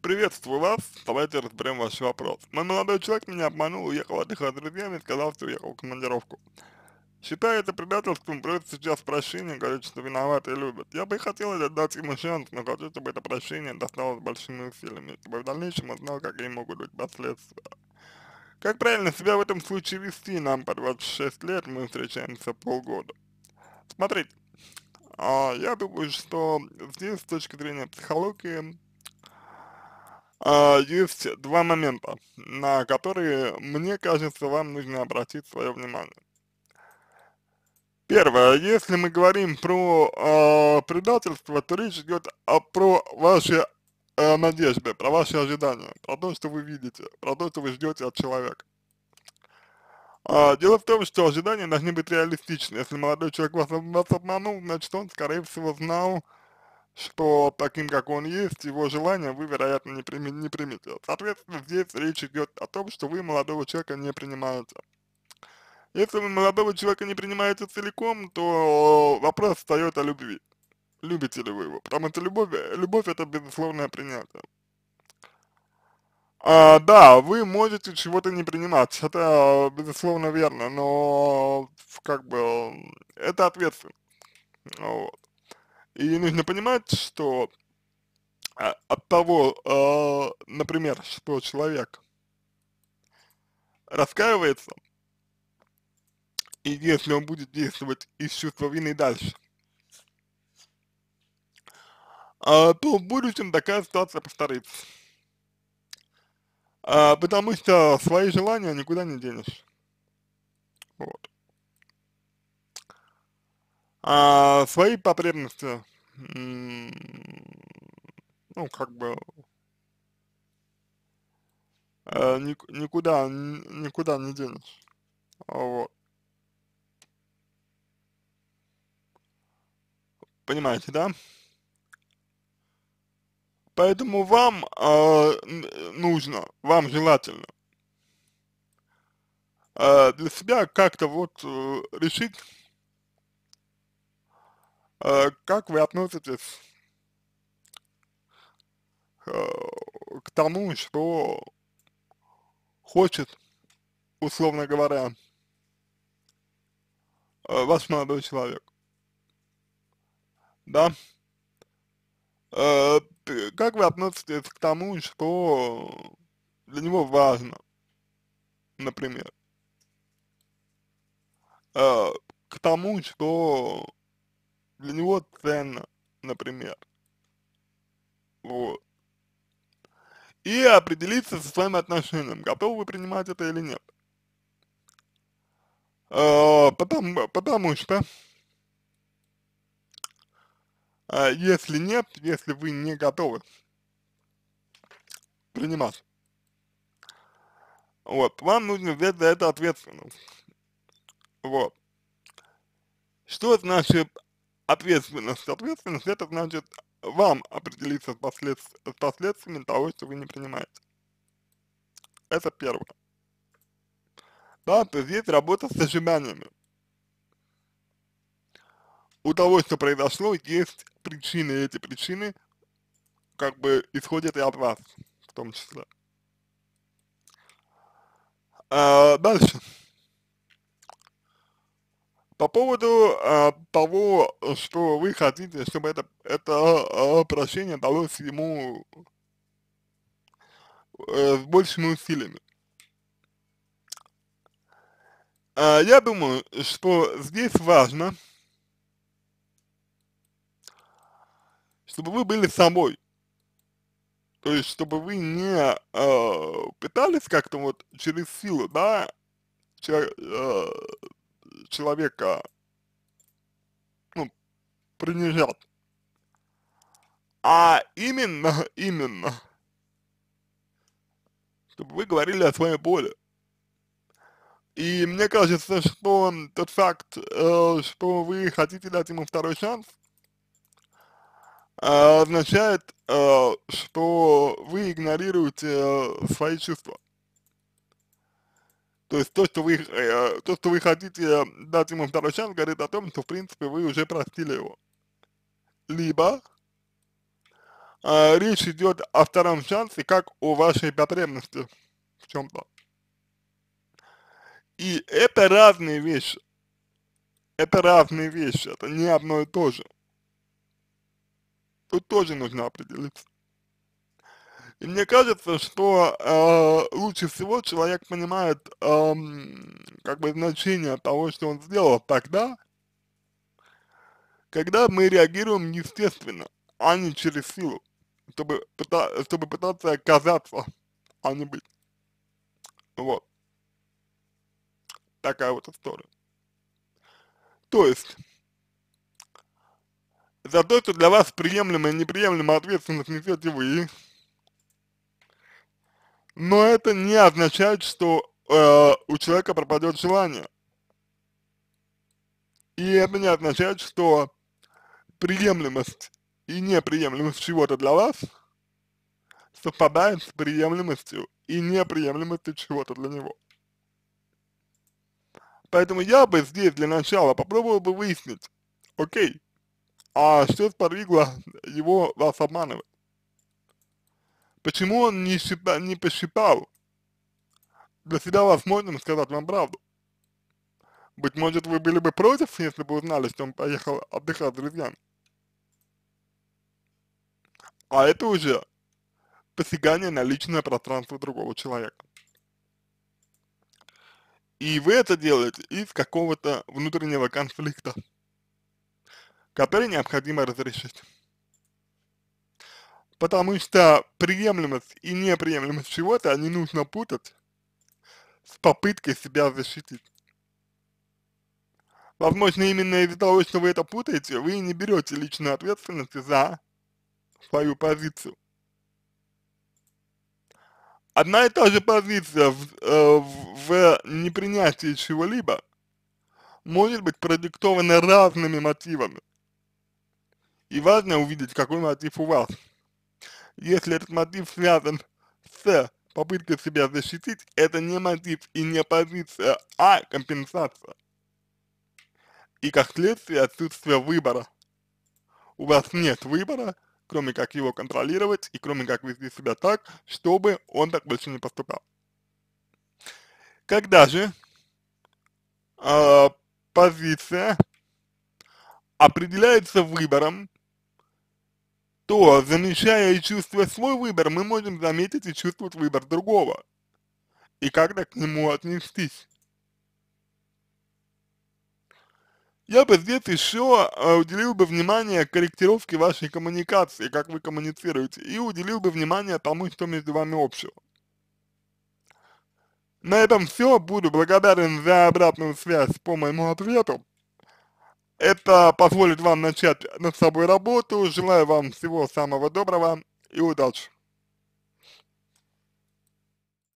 Приветствую вас, давайте разберем ваш вопрос. Мой молодой человек меня обманул, уехал отдыхать с друзьями, сказал, что уехал в командировку. Считаю это предательством, просит сейчас прощения, говорит, что виноват и любит. Я бы хотел дать ему шанс, но хочу, чтобы это прощение досталось большими усилиями, чтобы в дальнейшем он знал, какие могут быть последствия. Как правильно себя в этом случае вести? Нам по 26 лет, мы встречаемся полгода. Смотрите, а, я думаю, что здесь с точки зрения психологии а, есть два момента, на которые, мне кажется, вам нужно обратить свое внимание. Первое, если мы говорим про э, предательство, то речь идет о, про ваши э, надежды, про ваши ожидания, про то, что вы видите, про то, что вы ждете от человека. А, дело в том, что ожидания должны быть реалистичны. Если молодой человек вас, вас обманул, значит он, скорее всего, знал, что таким, как он есть, его желания вы, вероятно, не, прими, не примете. Соответственно, здесь речь идет о том, что вы молодого человека не принимаете. Если вы молодого человека не принимаете целиком, то вопрос встает о любви. Любите ли вы его? Потому что любовь, любовь это безусловное принятие. А, да, вы можете чего-то не принимать, это безусловно верно, но как бы это ответственно. Вот. И нужно понимать, что а, от того, э, например, что человек раскаивается, и если он будет действовать из чувства вины дальше, а, то в будущем такая ситуация повторится. А, потому что свои желания никуда не денешь. Вот. А свои потребности, ну, как бы, э, никуда, никуда не денешь. Вот. Понимаете, да? Поэтому вам э, нужно, вам желательно э, для себя как-то вот э, решить, как вы относитесь э, к тому, что хочет, условно говоря, э, ваш молодой человек. Да? Э, как вы относитесь к тому, что для него важно, например, к тому, что для него ценно, например, вот, и определиться со своим отношением, готовы вы принимать это или нет. Э, потому, потому что а если нет, если вы не готовы принимать, вот, вам нужно взять за это ответственность. Вот. Что значит ответственность? Ответственность это значит вам определиться с, послед... с последствиями того, что вы не принимаете. Это первое. Да, то есть есть работа с ожиданиями у того, что произошло, есть причины, и эти причины как бы исходят и от вас, в том числе. А, дальше. По поводу а, того, что вы хотите, чтобы это, это а, прощение далось ему а, с большими усилиями. А, я думаю, что здесь важно, чтобы вы были собой. То есть, чтобы вы не э, пытались как-то вот через силу, да, че, э, человека, ну, принижать. А именно, именно, чтобы вы говорили о своей боли. И мне кажется, что тот факт, э, что вы хотите дать ему второй шанс, а, означает, а, что вы игнорируете а, свои чувства. То есть то, что вы, э, то, что вы хотите дать ему второй шанс, говорит о том, что в принципе вы уже простили его. Либо э, речь идет о втором шансе как о вашей потребности в чем-то. И это разные вещи. Это разные вещи, это не одно и то же. Тут тоже нужно определиться. И мне кажется, что э, лучше всего человек понимает э, как бы значение того, что он сделал тогда, когда мы реагируем естественно, а не через силу, чтобы, пыта чтобы пытаться оказаться, а не быть. Вот. Такая вот история. То есть, за то, что для вас приемлемо и неприемлемо ответственность несете вы, но это не означает, что э, у человека пропадет желание. И это не означает, что приемлемость и неприемлемость чего-то для вас совпадает с приемлемостью и неприемлемостью чего-то для него. Поэтому я бы здесь для начала попробовал бы выяснить, окей, а что сподвигло его вас обманывать? Почему он не, счита, не посчитал для себя возможным сказать вам правду? Быть может, вы были бы против, если бы узнали, что он поехал отдыхать с друзьями. А это уже посягание на личное пространство другого человека. И вы это делаете из какого-то внутреннего конфликта, который необходимо разрешить. Потому что приемлемость и неприемлемость чего-то не нужно путать с попыткой себя защитить. Возможно, именно из-за того, что вы это путаете, вы не берете личную ответственность за свою позицию. Одна и та же позиция в, э, в непринятии чего-либо может быть продиктована разными мотивами. И важно увидеть, какой мотив у вас. Если этот мотив связан с попыткой себя защитить, это не мотив и не позиция, а компенсация. И как следствие отсутствие выбора. У вас нет выбора, кроме как его контролировать и кроме как вести себя так, чтобы он так больше не поступал. Когда же э, позиция определяется выбором, то, замечая и чувствуя свой выбор, мы можем заметить и чувствовать выбор другого. И как-то к нему отнестись. Я бы здесь еще э, уделил бы внимание корректировке вашей коммуникации, как вы коммуницируете, и уделил бы внимание тому, что между вами общего. На этом все. Буду благодарен за обратную связь по моему ответу. Это позволит вам начать над собой работу. Желаю вам всего самого доброго и удачи.